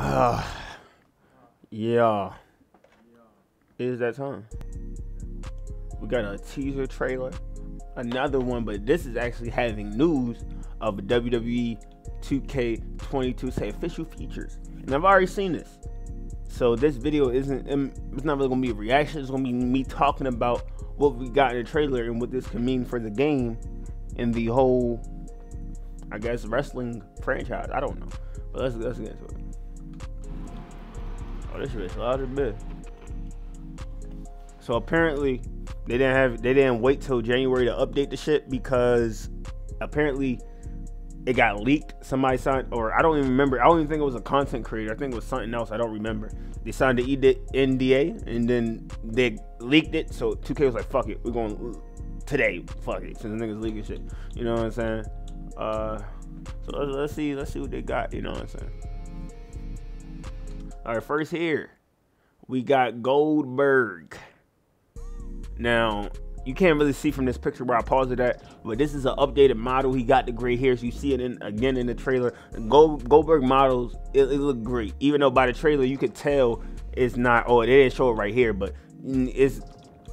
yeah. It is that time. We got a teaser trailer. Another one, but this is actually having news of WWE 2K22 say official features. And I've already seen this. So this video isn't um, it's not really gonna be a reaction, it's gonna be me talking about what we got in the trailer and what this can mean for the game and the whole I guess wrestling franchise. I don't know. But let's let's get into it. Oh, this is loud as bit. So apparently they didn't have they didn't wait till January to update the shit because apparently it got leaked. Somebody signed, or I don't even remember. I don't even think it was a content creator. I think it was something else. I don't remember. They signed the NDA and then they leaked it. So 2K was like, "Fuck it, we're going today. Fuck it." Since the niggas leaking shit, you know what I'm saying? Uh, so let's, let's see, let's see what they got. You know what I'm saying? All right, first here we got Goldberg. Now, you can't really see from this picture where I paused it at, but this is an updated model. He got the gray hairs. You see it in again in the trailer. Gold, Goldberg models, it, it look great. Even though by the trailer you could tell it's not. Oh, they didn't show it right here, but mm, it's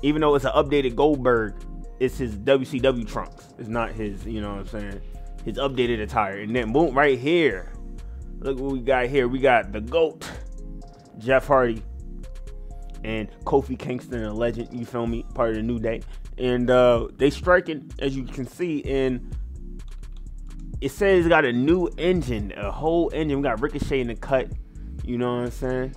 even though it's an updated Goldberg, it's his WCW trunks. It's not his. You know what I'm saying? His updated attire. And then boom, right here. Look what we got here. We got the goat, Jeff Hardy and Kofi Kingston, a legend, you feel me, part of the New Day. And uh, they striking, as you can see, in it says it's got a new engine, a whole engine. We got Ricochet in the cut, you know what I'm saying?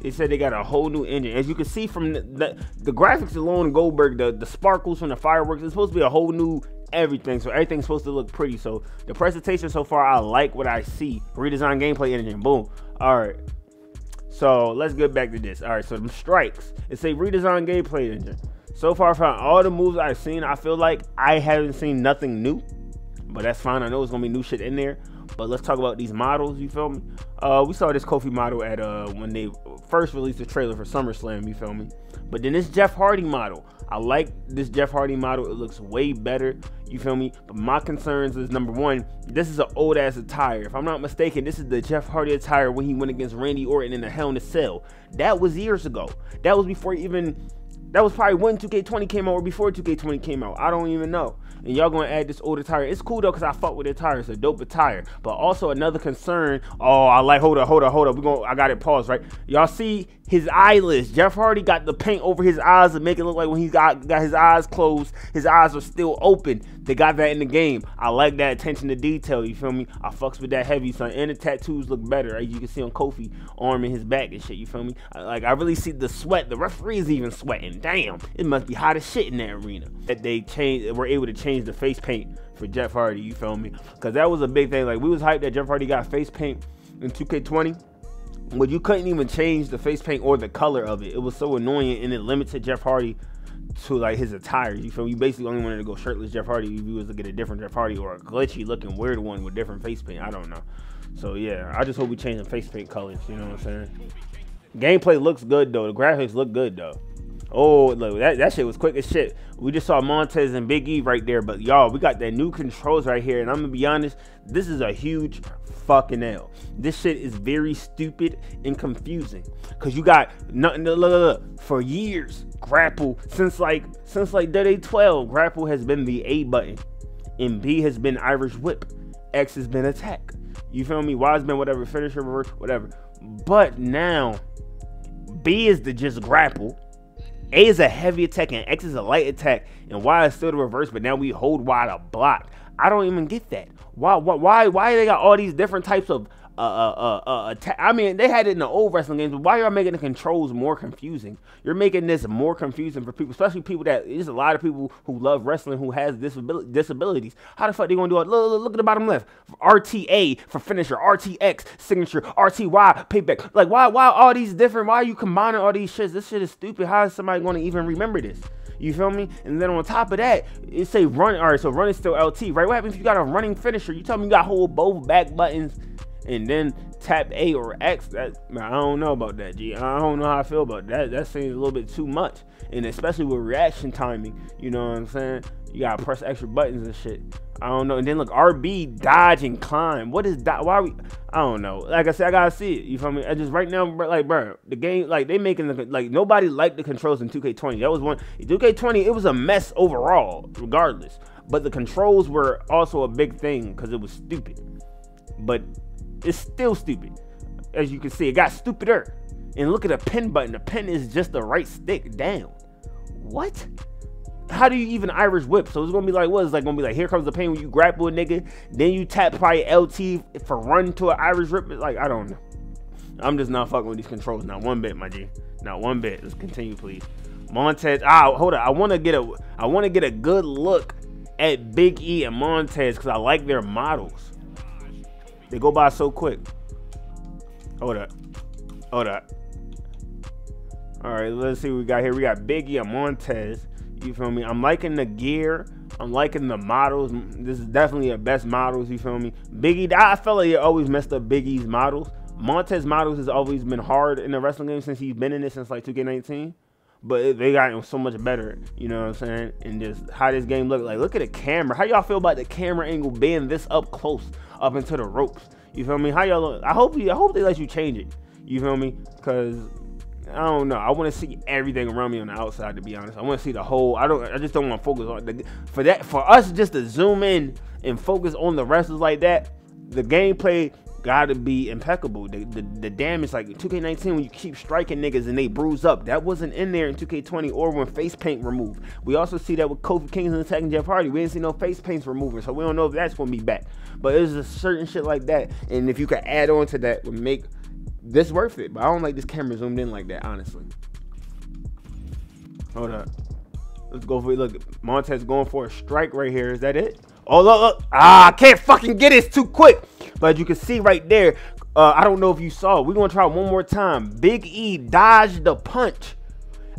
They said they got a whole new engine. As you can see from the, the, the graphics alone, Goldberg, the, the sparkles from the fireworks, it's supposed to be a whole new everything. So everything's supposed to look pretty. So the presentation so far, I like what I see. Redesigned gameplay engine, boom. All right. So let's get back to this. All right, so them strikes. It's a redesigned gameplay engine. So far from all the moves I've seen, I feel like I haven't seen nothing new. But that's fine. I know it's gonna be new shit in there. But let's talk about these models. You feel me? Uh, we saw this Kofi model at uh when they first released the trailer for SummerSlam. You feel me? But then this Jeff Hardy model. I like this Jeff Hardy model. It looks way better. You feel me? But my concerns is number one, this is an old ass attire. If I'm not mistaken, this is the Jeff Hardy attire when he went against Randy Orton in the Hell in a Cell. That was years ago. That was before even. That was probably when 2K20 came out or before 2K20 came out. I don't even know and y'all gonna add this old attire. It's cool though, cause I fuck with the attire. It's a dope attire. But also another concern. Oh, I like. Hold up, hold up, hold up. We going I got it paused right. Y'all see his eyelids. Jeff Hardy got the paint over his eyes to make it look like when he got got his eyes closed, his eyes are still open. They got that in the game. I like that attention to detail. You feel me? I fucks with that heavy son. And the tattoos look better, as you can see on Kofi arm and his back and shit. You feel me? I, like I really see the sweat. The referee's even sweating. Damn, it must be hot as shit in that arena. That they changed, were able to change the face paint for Jeff Hardy. You feel me? Because that was a big thing. Like we was hyped that Jeff Hardy got face paint in 2K20 but you couldn't even change the face paint or the color of it. It was so annoying and it limited Jeff Hardy to like his attire. You feel me? You basically only wanted to go shirtless Jeff Hardy if you was to get a different Jeff Hardy or a glitchy looking weird one with different face paint. I don't know. So yeah, I just hope we change the face paint colors. You know what I'm saying? Gameplay looks good though. The graphics look good though. Oh, look, that, that shit was quick as shit. We just saw Montez and Big E right there, but y'all, we got that new controls right here, and I'm gonna be honest, this is a huge fucking L. This shit is very stupid and confusing. Cause you got nothing to look, for years. Grapple since like since like day 12, grapple has been the A button, and B has been Irish whip. X has been attack. You feel me? Y has been whatever finisher, reverse, whatever. But now B is the just grapple. A is a heavy attack and X is a light attack, and Y is still the reverse, but now we hold Y to block. I don't even get that. Why, why, why, they got all these different types of uh, uh, uh, uh? I mean, they had it in the old wrestling games, but why are y'all making the controls more confusing? You're making this more confusing for people, especially people that there's a lot of people who love wrestling who has disability, disabilities. How the fuck they gonna do it? Look, look, look at the bottom left. RTA for finisher, RTX signature, RTY payback. Like, why, why all these different? Why are you combining all these shits? This shit is stupid. How is somebody gonna even remember this? You feel me? And then on top of that, it say run. All right, so run is still LT, right? What happens if you got a running finisher? You tell me you got hold both back buttons and then tap A or X. That I don't know about that, G. I don't know how I feel about that. That seems a little bit too much, and especially with reaction timing. You know what I'm saying? You gotta press extra buttons and shit. I don't know. And then look, RB dodge and climb. What is that? Why we? I don't know. Like I said, I gotta see it. You feel me? I just right now, like, bro, the game, like they making the like nobody liked the controls in 2K20. That was one 2K20. It was a mess overall, regardless. But the controls were also a big thing because it was stupid. But it's still stupid, as you can see. It got stupider. And look at the pen button. The pen is just the right stick down. What? How do you even Irish whip? So it's gonna be like what? It's like gonna be like here comes the pain when you grapple a nigga, then you tap probably LT for run to an Irish whip. Like I don't know. I'm just not fucking with these controls. Not one bit, my G. Not one bit. Let's continue, please. Montez. Ah, hold on. I want to get a. I want to get a good look at Big E and Montez because I like their models. They go by so quick. Hold up. Hold up. All right, let's see what we got here. We got Biggie and Montez. You feel me? I'm liking the gear. I'm liking the models. This is definitely the best models. You feel me? Biggie, I felt like he always messed up Big E's models. Montez models has always been hard in the wrestling game since he's been in it since like 2K19. But they got him so much better, you know what I'm saying? And just how this game look like. Look at the camera. How y'all feel about the camera angle being this up close, up into the ropes? You feel me? How y'all look? I hope you. I hope they let you change it. You feel me? Cause I don't know. I want to see everything around me on the outside. To be honest, I want to see the whole. I don't. I just don't want to focus on the, for that. For us, just to zoom in and focus on the wrestlers like that. The gameplay got to be impeccable. The, the, the damage, like 2K19, when you keep striking niggas and they bruise up, that wasn't in there in 2K20 or when face paint removed. We also see that with Kofi Kingston attacking Jeff Hardy. We didn't see no face paints remover, so we don't know if that's gonna be back. But it's a certain shit like that, and if you could add on to that, would make this worth it, but I don't like this camera zoomed in like that, honestly. Hold up. Let's go for it. Look, Montez going for a strike right here. Is that it? Oh, look, look. Ah, I can't fucking get it. It's too quick. But you can see right there, uh, I don't know if you saw. We're going to try one more time. Big E dodged the punch.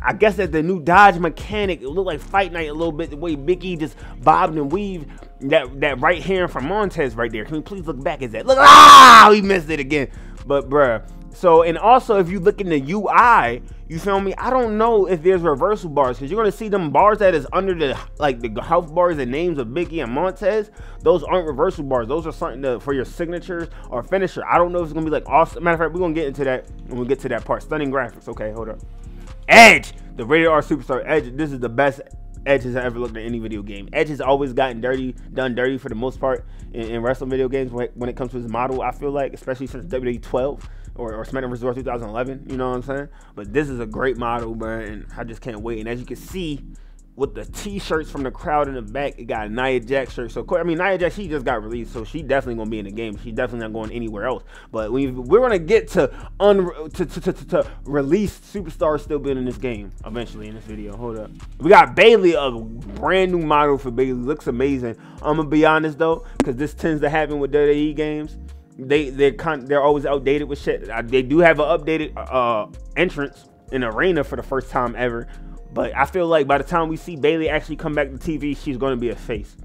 I guess that the new dodge mechanic, it looked like Fight Night a little bit, the way Big E just bobbed and weaved that, that right hand from Montez right there. Can we please look back at that? Look, ah, he missed it again. But, bruh, so, and also if you look in the UI, you feel me? I don't know if there's reversal bars because you're gonna see them bars that is under the like the health bars and names of Biggie and Montez. Those aren't reversal bars. Those are something to, for your signatures or finisher. I don't know if it's gonna be like awesome. Matter of fact, we're gonna get into that when we get to that part. Stunning graphics. Okay, hold up. Edge, the rated R superstar Edge. This is the best Edge has ever looked at any video game. Edge has always gotten dirty, done dirty for the most part in, in wrestling video games when it comes to his model. I feel like, especially since WWE 12 or, or SmackDown. Raw 2011. You know what I'm saying? But this is a great model, man, and I just can't wait. And as you can see, with the t-shirts from the crowd in the back, it got Nia Jax shirt. So I mean, Nia Jax, she just got released, so she definitely gonna be in the game. She's definitely not going anywhere else. But we we're gonna get to un to, to, to, to release superstars still being in this game eventually in this video. Hold up, we got Bayley, a brand new model for Bayley. Looks amazing. I'm gonna be honest though, because this tends to happen with WWE games they they're con- they're always outdated with shit. They do have an updated uh entrance in arena for the first time ever, but I feel like by the time we see Bayley actually come back to TV, she's going to be a face.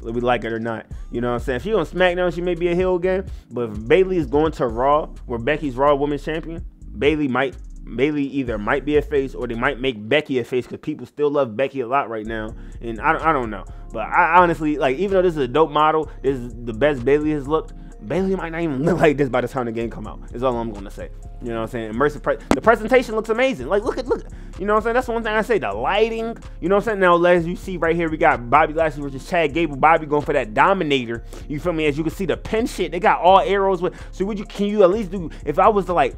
Whether we like it or not, you know what I'm saying. If she on SmackDown, she may be a heel again, but if Bayley is going to Raw, where Becky's Raw Women's Champion, Bayley might Bayley either might be a face or they might make Becky a face because people still love Becky a lot right now. And I, I don't know. But I honestly, like, even though this is a dope model, this is the best Bayley has looked. Bayley might not even look like this by the time the game come out. Is all I'm gonna say. You know what I'm saying? Immersive pre- the presentation looks amazing. Like look at look, you know what I'm saying? That's one thing I say. The lighting, you know what I'm saying? Now as you see right here, we got Bobby Lashley versus Chad Gable. Bobby going for that Dominator. You feel me? As you can see the pin shit, they got all arrows with. So would you can you at least do if I was to like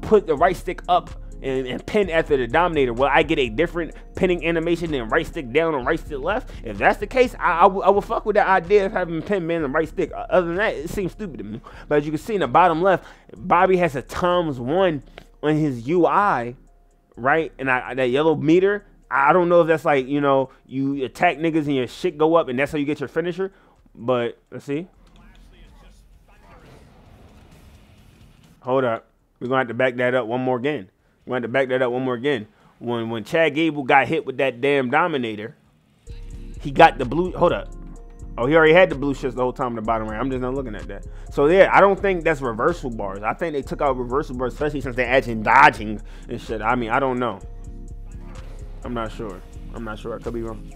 put the right stick up and, and pin after the Dominator, will I get a different pinning animation than right stick down and right stick left? If that's the case, I, I, will fuck with the idea of having pin man and right stick. Uh, other than that, it seems stupid to me. But as you can see in the bottom left, Bobby has a Tom's one on his UI, right? And I, that yellow meter, I don't know if that's like, you know, you attack niggas and your shit go up and that's how you get your finisher. But let's see. Hold up. We're gonna have to back that up one more again. We want to back that up one more again. When when Chad Gable got hit with that damn Dominator, he got the blue. Hold up. Oh, he already had the blue shits the whole time in the bottom right. I'm just not looking at that. So yeah, I don't think that's reversal bars. I think they took out reversal bars, especially since they're adding dodging and shit. I mean, I don't know. I'm not sure. I'm not sure. I could be wrong.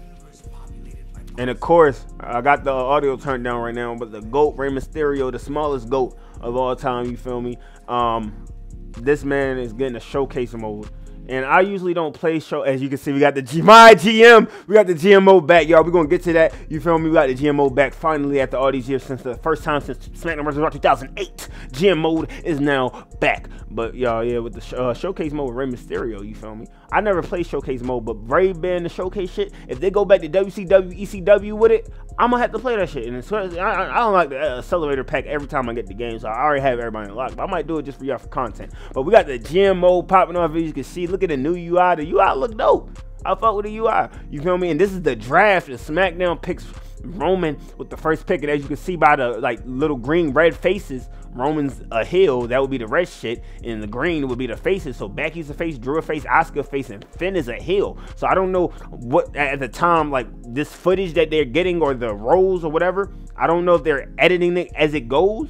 And of course, I got the audio turned down right now, but the GOAT, Rey Mysterio, the smallest GOAT of all time, you feel me? Um, this man is getting a showcase mode. And I usually don't play show. As you can see, we got the G my GM. We got the GMO back, y'all. We're gonna get to that. You feel me? We got the GMO back finally after all these years since the first time since SmackDown vs. Raw 2008. GM mode is now back. But y'all, yeah, with the sh uh, showcase mode with Rey Mysterio, you feel me? I never played showcase mode, but Rey been the showcase shit. If they go back to WCW, ECW with it, I'm gonna have to play that shit. And I, I don't like the uh, accelerator pack every time I get the game, so I already have everybody unlocked. But I might do it just for y'all for content. But we got the GM mode popping off. As you can see, look at the new UI. The UI look dope. I fuck with the UI. You feel me? And this is the draft. The SmackDown picks Roman with the first pick, and as you can see by the like little green red faces Roman's a heel, that would be the red shit, and the green would be the faces. So Becky's a face, Drew a face, Oscar face, and Finn is a heel. So I don't know what at the time, like this footage that they're getting or the roles or whatever. I don't know if they're editing it as it goes,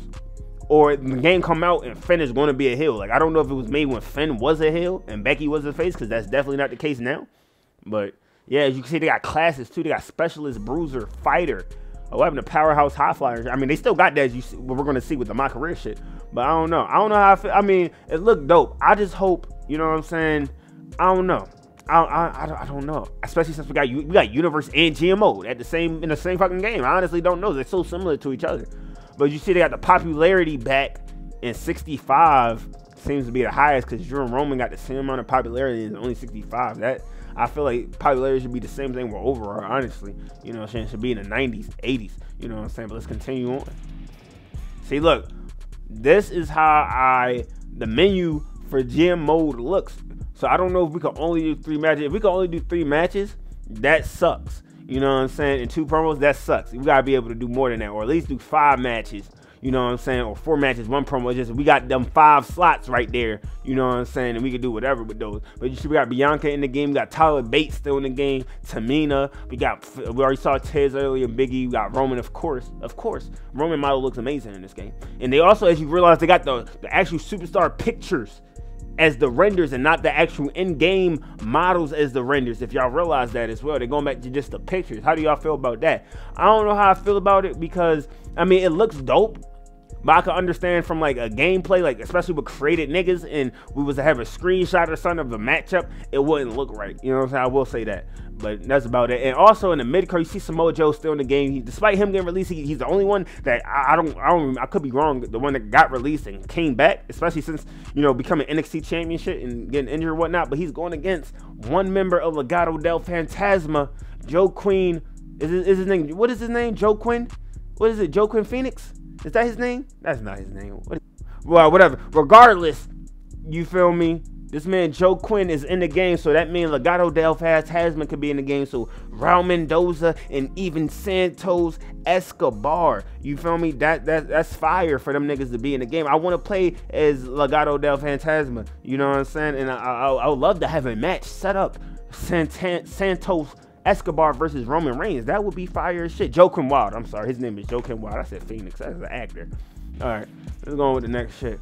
or the game come out and Finn is going to be a heel. Like I don't know if it was made when Finn was a heel and Becky was a face, because that's definitely not the case now. But yeah, as you can see, they got classes too. They got specialist, bruiser, fighter. Oh, having the powerhouse high flyers. I mean, they still got that. As you see, what we're gonna see with the my career shit. But I don't know. I don't know how I feel. I mean, it looked dope. I just hope. You know what I'm saying? I don't know. I, I, I, don't, know. Especially since we got we got Universe and GMO at the same in the same fucking game. I honestly don't know. They're so similar to each other. But you see, they got the popularity back in 65 seems to be the highest because and Roman got the same amount of popularity as only 65. That I feel like popularity should be the same thing with overall, honestly. You know what I'm saying? It should be in the 90s, 80s. You know what I'm saying? But let's continue on. See, look, this is how I the menu for gym mode looks. So I don't know if we can only do three matches. If we can only do three matches, that sucks. You know what I'm saying? In two promos, that sucks. We gotta be able to do more than that, or at least do five matches you know what I'm saying, or four matches, one promo. Just we got them five slots right there, you know what I'm saying, and we can do whatever with those. But you see, we got Bianca in the game, we got Tyler Bates still in the game, Tamina, we got we already saw Tez earlier, Biggie, we got Roman, of course, of course. Roman model looks amazing in this game, and they also, as you realize, they got the the actual superstar pictures as the renders and not the actual in-game models as the renders. If y'all realize that as well, they're going back to just the pictures. How do y'all feel about that? I don't know how I feel about it because I mean it looks dope. But I can understand from like a gameplay, like especially with created niggas, and we was to have a screenshot or something of the matchup, it wouldn't look right. You know what I'm saying? I will say that. But that's about it. And also in the mid card, you see Samoa Joe still in the game. He, despite him getting released, he, he's the only one that I, I, don't, I don't, I could be wrong. The one that got released and came back, especially since you know becoming NXT championship and getting injured and whatnot. But he's going against one member of Legado del Fantasma, Joe Queen. Is, is his name? What is his name? Joe Quinn. What is it? Joe Quinn Phoenix. Is that his name? That's not his name. Well, whatever. Regardless, you feel me? This man Joe Quinn is in the game, so that means Legado del Fantasma could be in the game. So Raul Mendoza and even Santos Escobar, you feel me? That that that's fire for them niggas to be in the game. I want to play as Legado del Fantasma, you know what I'm saying? And I, I, I would love to have a match set up. Santan Santos Escobar versus Roman Reigns. That would be fire as shit. Joaquin Wilde. I'm sorry, his name is Joaquin Wilde. I said Phoenix. That's an actor. All right, let's go on with the next shit.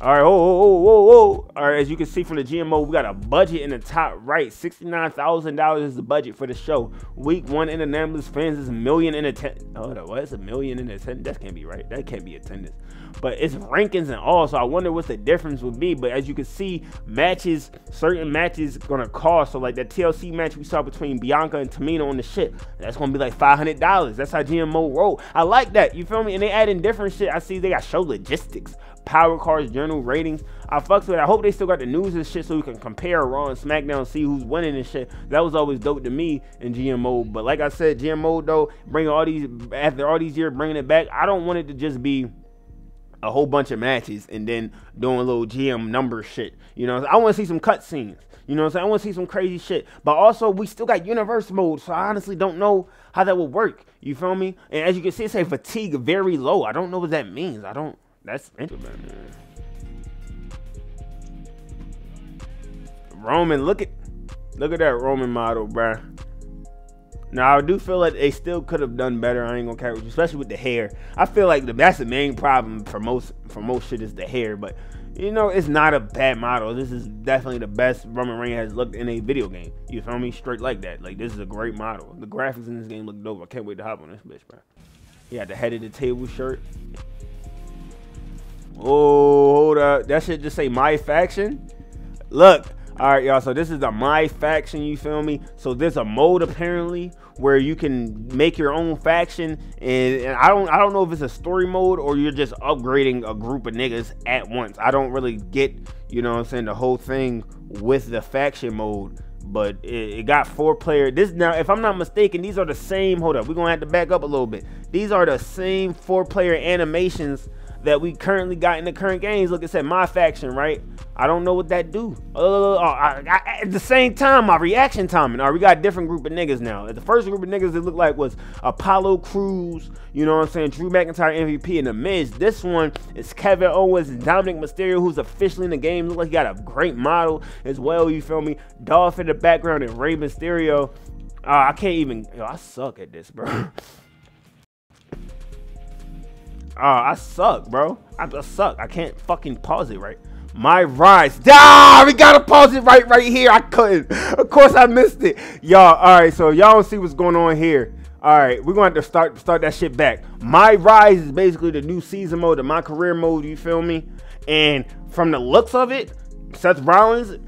All right, oh, oh, oh, oh. All right, as you can see from the GMO, we got a budget in the top right. $69,000 is the budget for the show. Week one in the Indianapolis fans is a million in attendance. Oh, no, what? It's a million in attendance? That can't be right. That can't be attendance. But it's rankings and all, so I wonder what the difference would be. But as you can see, matches, certain matches gonna cost. So like that TLC match we saw between Bianca and Tamina on the shit, that's gonna be like $500. That's how GMO roll. I like that, you feel me? And they add in different shit. I see they got show logistics, power cards, journal ratings. I fucks with it. I hope they still got the news and shit so we can compare Raw and SmackDown, see who's winning and shit. That was always dope to me in GMO. But like I said, GMO though, bringing all these after all these years, bringing it back. I don't want it to just be a whole bunch of matches and then doing a little GM number shit. You know, I want to see some cutscenes. You know what I'm saying? I want to see some crazy shit. But also, we still got universe mode, so I honestly don't know how that would work. You feel me? And as you can see, it say fatigue very low. I don't know what that means. I don't. That's interesting. Roman, look at look at that Roman model, bruh. Now I do feel like they still could have done better. I ain't gonna care, especially with the hair. I feel like the, that's the main problem for most for most shit is the hair. But you know, it's not a bad model. This is definitely the best Roman Reigns has looked in a video game. You feel me? Straight like that. Like this is a great model. The graphics in this game look dope. I can't wait to hop on this bitch, bro. Yeah, the head of the table shirt. Oh, hold up. That should just say my faction. Look, all right, y'all. So this is the my faction. You feel me? So there's a mode apparently where you can make your own faction, and, and, I don't I don't know if it's a story mode or you're just upgrading a group of niggas at once. I don't really get you know what I'm saying the whole thing with the faction mode. But it, it got four player. This now, if I'm not mistaken, these are the same. Hold up, we're gonna have to back up a little bit. These are the same four player animations that we currently got in the current games. Look, it said my faction, right? I don't know what that do. Uh, I, I, at the same time, my reaction time. All right, we got a different group of niggas now. The first group of niggas it looked like was Apollo Crews, you know what I'm saying? Drew McIntyre MVP in the Miz. This one is Kevin Owens and Dominik Mysterio, who's officially in the game. Look like he got a great model as well, you feel me? Dolph in the background and Rey Mysterio. Uh, I can't even, yo, I suck at this, bro. Oh, I suck, bro. I, I suck. I can't fucking pause it right. My rise. Ah, we gotta pause it right right here. I couldn't. Of course I missed it. Y'all, alright, so y'all don't see what's going on here. Alright, we're to have to start start that shit back. My rise is basically the new season mode, the my career mode, you feel me? And from the looks of it, Seth Rollins,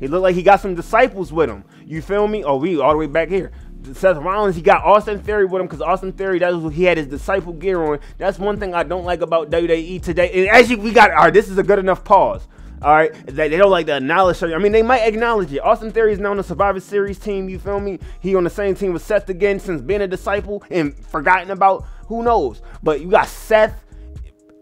he looked like he got some disciples with him. You feel me? Oh, we all the way back here. Seth Rollins, he got Austin Theory with him because Austin Theory, that's what he had his disciple gear on. That's one thing I don't like about WWE today. And as you, we got, all right, this is a good enough pause. All right, they, they don't like to acknowledge. I mean, they might acknowledge it. Austin Theory is now on the Survivor Series team. You feel me? He on the same team with Seth again since being a disciple and forgotten about. Who knows? But you got Seth,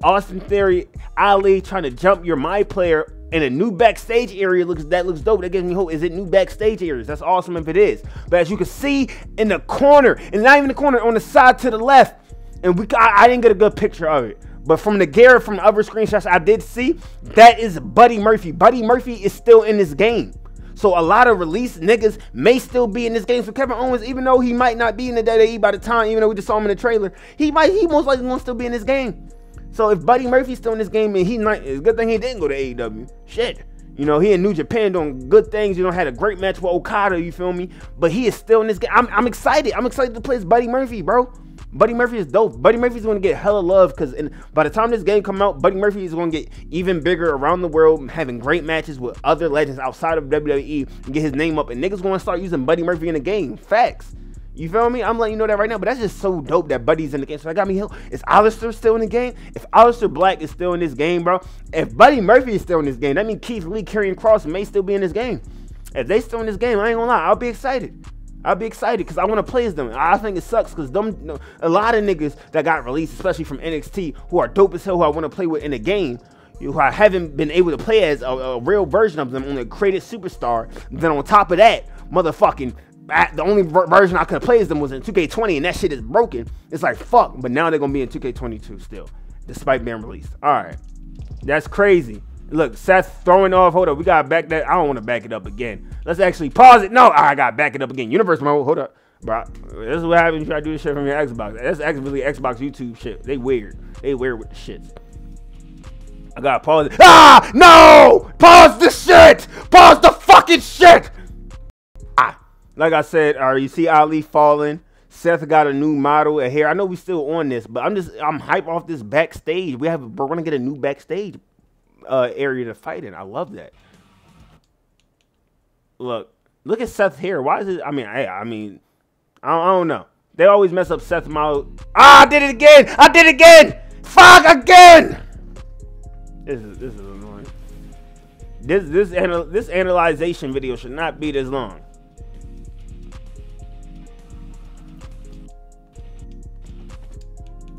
Austin Theory, Ali trying to jump your my player and a new backstage area looks that looks dope. That gives me hope. Is it new backstage areas? That's awesome if it is. But as you can see in the corner, and not even the corner, on the side to the left, and we I, I didn't get a good picture of it. But from the Garrett from the other screenshots I did see, that is Buddy Murphy. Buddy Murphy is still in this game. So a lot of released niggas may still be in this game. So Kevin Owens, even though he might not be in the WWE by the time, even though we just saw him in the trailer, he might he most likely won't still be in this game. So if Buddy Murphy's still in this game and he's not, it's a good thing he didn't go to AEW. Shit. You know, he in New Japan doing good things. You know, had a great match with Okada, you feel me? But he is still in this game. I'm, I'm excited. I'm excited to play as Buddy Murphy, bro. Buddy Murphy is dope. Buddy Murphy's gonna get hella love because by the time this game come out, Buddy Murphy is gonna get even bigger around the world, having great matches with other legends outside of WWE and get his name up. And niggas gonna start using Buddy Murphy in the game. Facts. You feel me? I'm letting you know that right now, but that's just so dope that Buddy's in the game. So I got me here. Is Aleister still in the game? If Aleister Black is still in this game, bro, if Buddy Murphy is still in this game, that means Keith Lee, Karrion Kross may still be in this game. If they still in this game, I ain't gonna lie, I'll be excited. I'll be excited because I want to play as them. I think it sucks because them a lot of niggas that got released, especially from NXT, who are dope as hell, who I want to play with in the game, who I haven't been able to play as a, a real version of them on a created superstar. Then on top of that, motherfucking the only version I could play as them was in 2K20, and that shit is broken. It's like fuck, but now they're gonna be in 2K22 still, despite being released. All right, that's crazy. Look, Seth throwing off. Hold up, we gotta back that. I don't want to back it up again. Let's actually pause it. No, I gotta back it up again. Universe mode. Hold up, bro. This is what happens if you try to do this shit from your Xbox. That's actually Xbox YouTube shit. They weird. They weird with the shits. I gotta pause it. Ah, no! Pause the shit! Pause the fucking shit! Like I said, uh, you see Ali falling. Seth got a new model of hair. I know we still on this, but I'm just I'm hype off this backstage. We have we're gonna get a new backstage uh, area to fight in. I love that. Look, look at Seth's hair. Why is it? I mean, I I mean, I don't, I don't know. They always mess up Seth's model. Ah, I did it again. I did it again. Fuck again. This is this is annoying. This this anal this analyzation video should not be this long.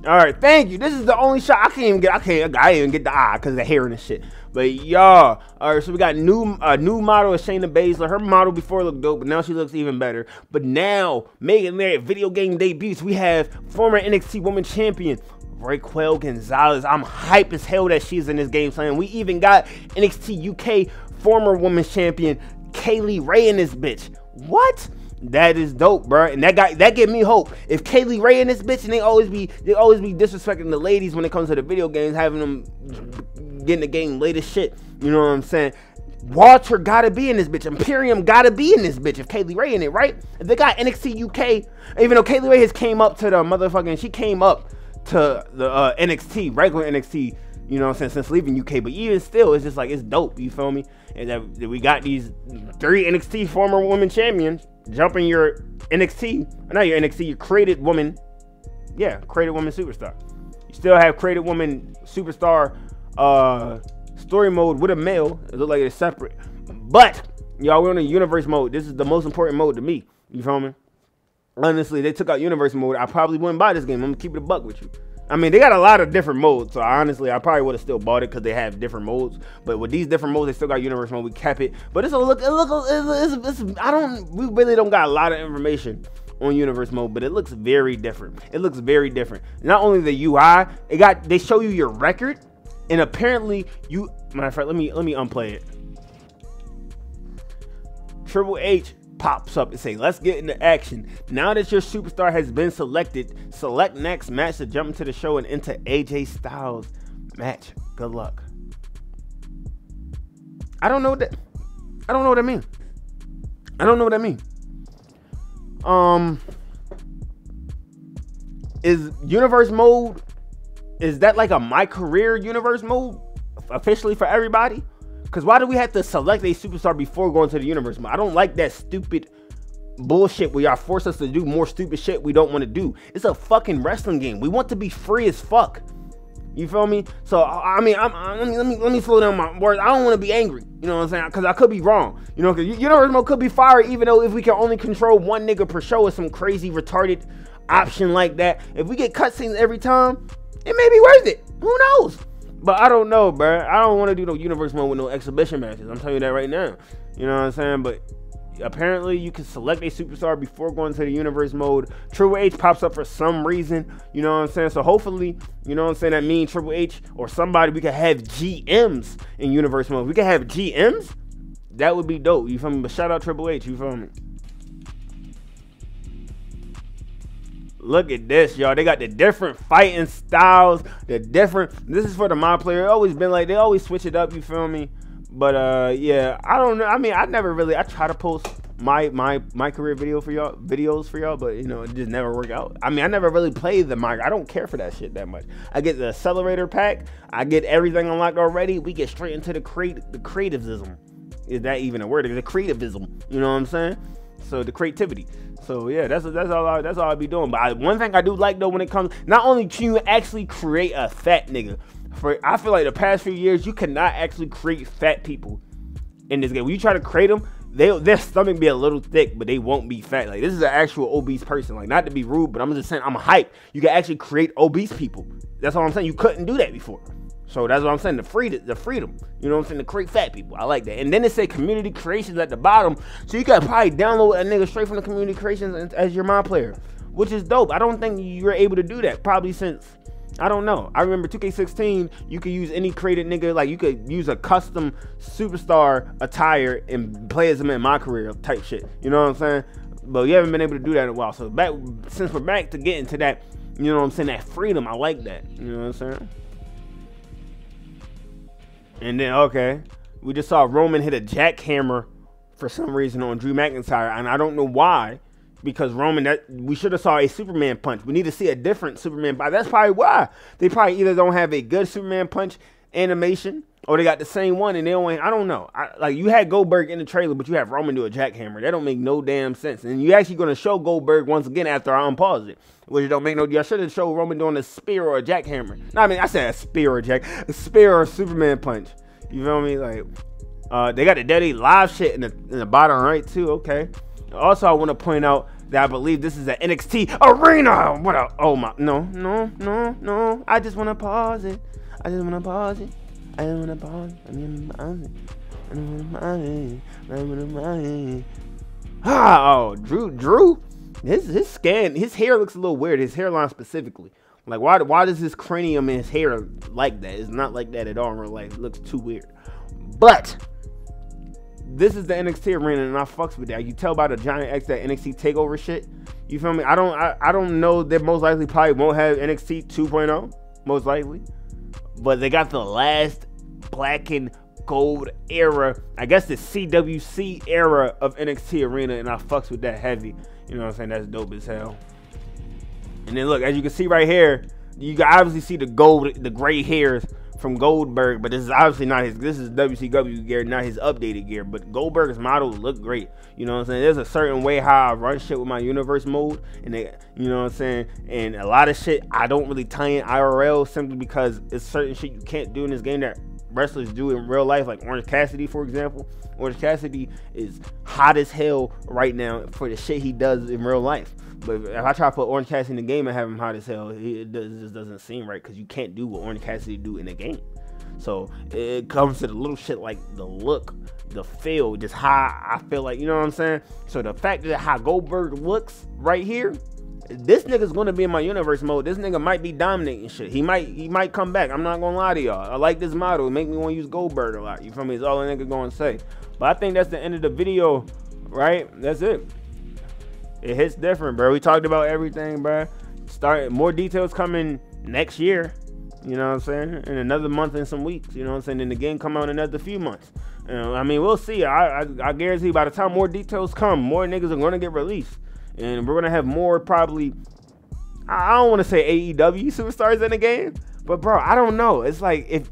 All right, thank you. This is the only shot I can't even get. I can't. I even get the eye because of the hair and the shit. But y'all, all right. So we got new uh, new model of Shayna Baszler. Her model before looked dope, but now she looks even better. But now making their video game debuts, we have former NXT Women Champion Raquel Gonzalez. I'm hype as hell that she's in this game playing. We even got NXT UK former Women's Champion Kay Lee Ray in this bitch. What? That is dope, bro. And that got that give me hope. If Kay Lee Ray in this bitch, and they always be they always be disrespecting the ladies when it comes to the video games, having them getting the game latest shit. You know what I'm saying? Walter gotta be in this bitch. Imperium gotta be in this bitch if Kay Lee Ray in it, right? If they got NXT UK, even though Kay Lee Ray has came up to the motherfucking, she came up to the uh, NXT, regular NXT, you know what I'm saying, since leaving UK. But even still, it's just like, it's dope, you feel me? And that, that we got these three NXT former women champions jumping your NXT, not your NXT, your created woman, yeah, created woman superstar. You still have created woman superstar uh, story mode with a male. It look like it's separate, but y'all we're in a universe mode. This is the most important mode to me. You feel me? Honestly, they took out universe mode. I probably wouldn't buy this game. I'm gonna keep it a buck with you. I mean, they got a lot of different modes, so honestly, I probably would have still bought it because they have different modes. But with these different modes, they still got universe mode. We kept it, but it's a look. It look. It's, it's, it's, I don't. We really don't got a lot of information on universe mode, but it looks very different. It looks very different. Not only the UI, it got. They show you your record, and apparently you. Matter of fact, let me let me unplay it. Triple H pops up and say, let's get into action. Now that your superstar has been selected, select next match to jump into the show and into AJ Styles match. Good luck. I don't know what that I don't know what I mean. I don't know what I mean. Um is universe mode is that like a my career universe mode officially for everybody? Because why do we have to select a superstar before going to the universe? I don't like that stupid bullshit where y'all force us to do more stupid shit we don't want to do. It's a fucking wrestling game. We want to be free as fuck. You feel me? So I mean, I'm, I, let me let me let me slow down my words. I don't want to be angry. You know what I'm saying? Because I could be wrong. You know, because universe mode could be fire, even though if we can only control one nigga per show with some crazy retarded option like that, if we get cutscenes every time, it may be worth it. Who knows? But I don't know, bro. I don't want to do no universe mode with no exhibition matches. I'm telling you that right now. You know what I'm saying? But apparently you can select a superstar before going to the universe mode. Triple H pops up for some reason. You know what I'm saying? So hopefully, you know what I'm saying, that means Triple H or somebody we could have GMs in universe mode. We could have GMs. That would be dope. You feel me? But shout out Triple H, you feel me? Look at this, y'all. They got the different fighting styles, the different. This is for the mod player. always been like they always switch it up. You feel me? But uh, yeah, I don't know. I mean, I never really. I try to post my my my career video for y'all videos for y'all, but you know, it just never work out. I mean, I never really played the mic. I don't care for that shit that much. I get the accelerator pack. I get everything unlocked already. We get straight into the create the creativism. Is that even a word? The creativism. You know what I'm saying? So the creativity. So yeah, that's that's all I, that's all I be doing. But I, one thing I do like though when it comes, not only can you actually create a fat nigga, for I feel like the past few years you cannot actually create fat people in this game. When you try to create them, they their stomach be a little thick, but they won't be fat. Like this is an actual obese person. Like not to be rude, but I'm just saying I'm hype. You can actually create obese people. That's all I'm saying. You couldn't do that before. So that's what I'm saying. The freedom, the freedom. You know what I'm saying? To create fat people. I like that. And then it say community creations at the bottom. So you can probably download a nigga straight from the community creations as your mod player. Which is dope. I don't think you're able to do that. Probably since I don't know. I remember 2K16, you could use any created nigga, like you could use a custom superstar attire and play as him in my career type shit. You know what I'm saying? But you haven't been able to do that in a while. So back since we're back to getting to that, you know what I'm saying, that freedom, I like that. You know what I'm saying? And then okay, we just saw Roman hit a jackhammer for some reason on Drew McIntyre, and I don't know why. Because Roman, that we should have saw a Superman punch. We need to see a different Superman. But that's probably why they probably either don't have a good Superman punch animation or they got the same one and they don't. I don't know. I, like you had Goldberg in the trailer, but you have Roman do a jackhammer. That don't make no damn sense. And you actually going to show Goldberg once again after I unpause it, which don't make no. I should have showed Roman doing a spear or a jackhammer. No, I mean I said a spear or a jack, a spear or a Superman punch. You feel me? Like uh, they got the Daddy live shit in the in the bottom right too. Okay. Also, I want to point out that I believe this is an NXT arena. What a oh my no no no no. I just want to pause it. I just want to pause it. I don't wanna pause. I mean, I don't wanna I don't wanna Ah, oh, Drew, Drew, his his scan, his hair looks a little weird. His hairline specifically, like why why does his cranium and his hair like that? It's not like that at all in real life. It looks too weird. But this is the NXT arena, and I fucks with that. You tell by the giant X that NXT takeover shit. You feel me? I don't I, I don't know. They most likely probably won't have NXT 2.0, most likely, but they got the last black and gold era. I guess the CWC era of NXT arena, and I fucks with that heavy. You know what I'm saying? That's dope as hell. And then look, as you can see right here, you can obviously see the gold, the gray hairs from Goldberg, but this is obviously not his. This is WCW gear, not his updated gear. But Goldberg's models look great. You know what I'm saying? There's a certain way how I run shit with my universe mode, and they, you know what I'm saying. And a lot of shit I don't really tie in IRL simply because it's certain shit you can't do in this game that wrestlers do in real life, like Orange Cassidy, for example. Orange Cassidy is hot as hell right now for the shit he does in real life. But if I try to put Orange Cassidy in the game and have him hot as hell, it just doesn't seem right because you can't do what Orange Cassidy do in the game. So it comes to the little shit like the look, the feel, just how I feel like, you know what I'm saying? So the fact that how Goldberg looks right here, this nigga's gonna be in my universe mode. This nigga might be dominating shit. He might he might come back. I'm not gonna lie to y'all. I like this model. It make me want to use Goldberg a lot. You feel me? It's all a nigga gonna say. But I think that's the end of the video, right? That's it. It hits different, bro. We talked about everything, bro. Start more details coming next year. You know what I'm saying? In another month and some weeks. You know what I'm saying? And the game come out in another few months. You know, I mean, we'll see. I, I I guarantee by the time more details come, more niggas are gonna get released, and we're gonna have more probably. I don't want to say AEW superstars in the game, but bro, I don't know. It's like if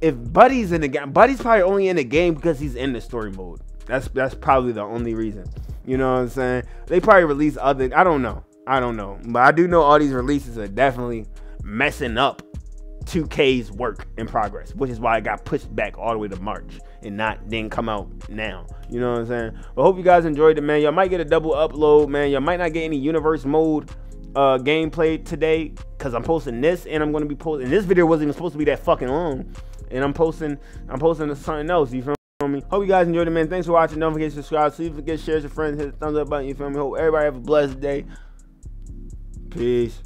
if Buddy's in the game, Buddy's probably only in the game because he's in the story mode. That's that's probably the only reason. You know what I'm saying? They probably release other. I don't know. I don't know. But I do know all these releases are definitely messing up 2K's work in progress, which is why it got pushed back all the way to March and not then come out now. You know what I'm saying? But hope you guys enjoyed it, man. Y'all might get a double upload, man. Y'all might not get any universe mode uh gameplay today because I'm posting this and I'm gonna be posting. this video wasn't even supposed to be that fucking long, and I'm posting. I'm posting something else. You feel? me? Hope you guys enjoyed it, man. Thanks for watching. Don't forget to subscribe. You forget, share your friends, hit the thumbs up button. You feel me? Hope everybody have a blessed day. Peace.